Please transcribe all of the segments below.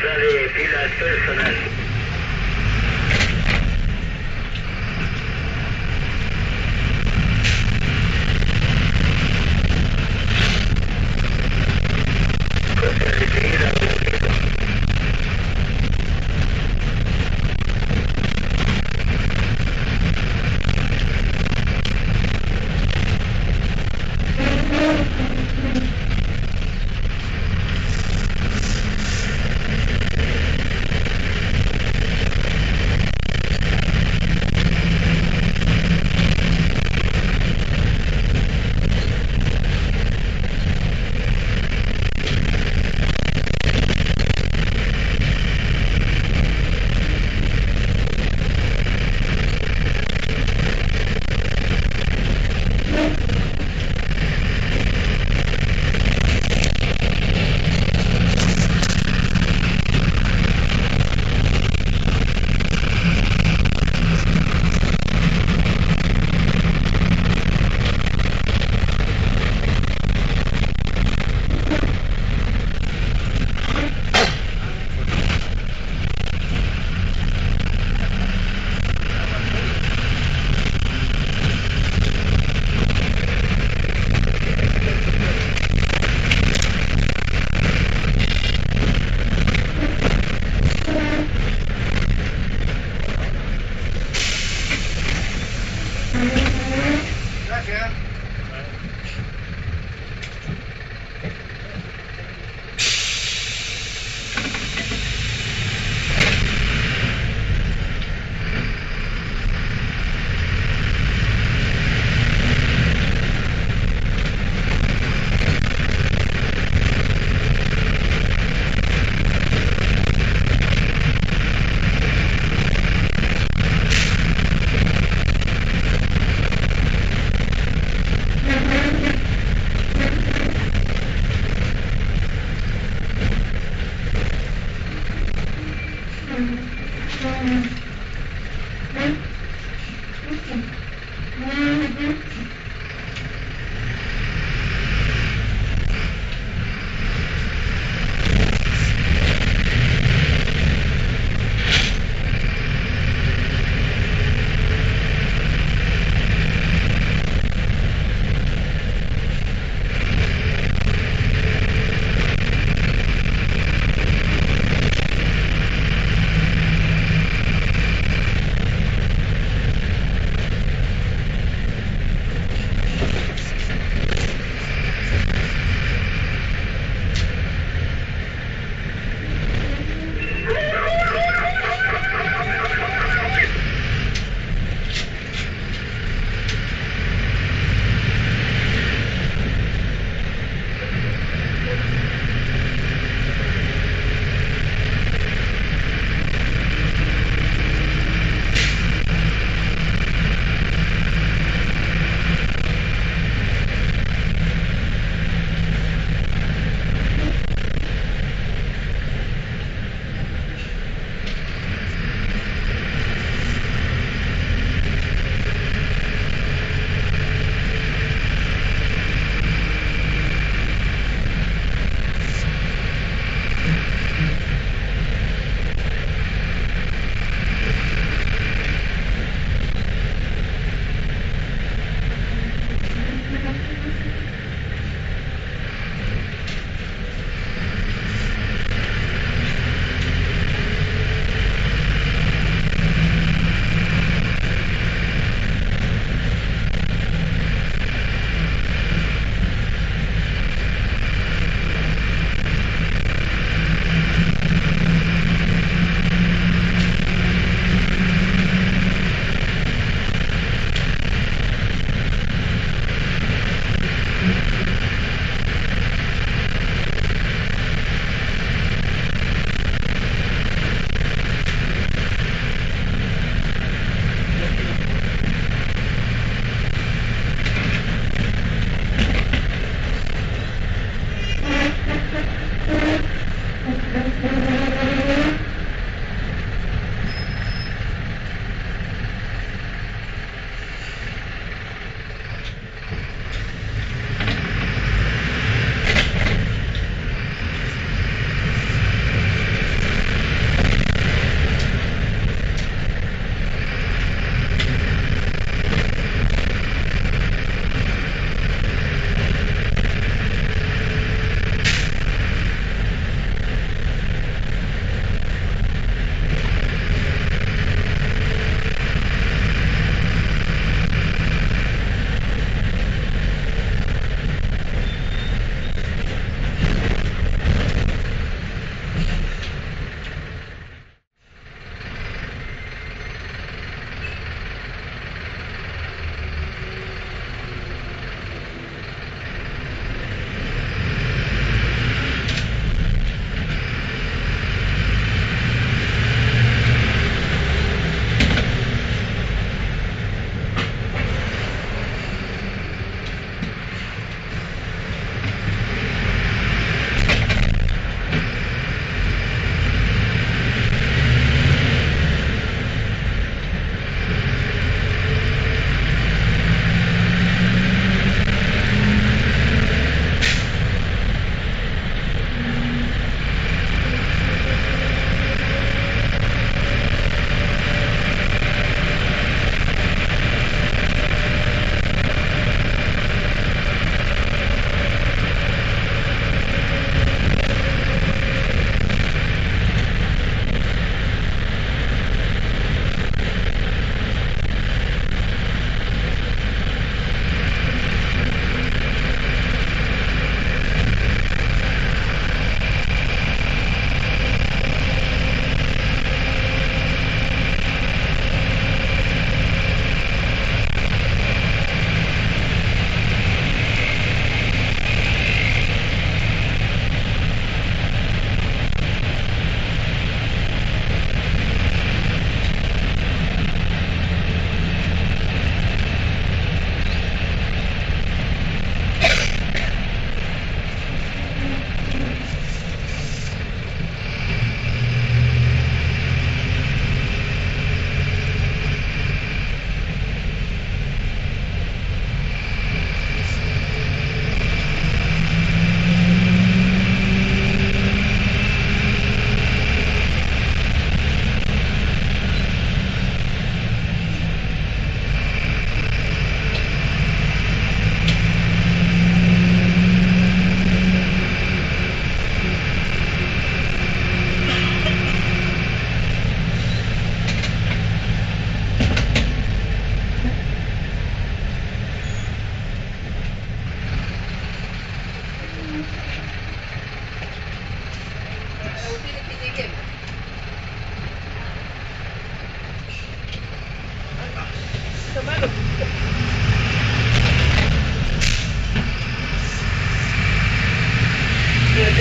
Contra de filas personal. Mm-hmm. Mm-hmm.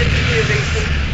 Indian Nation.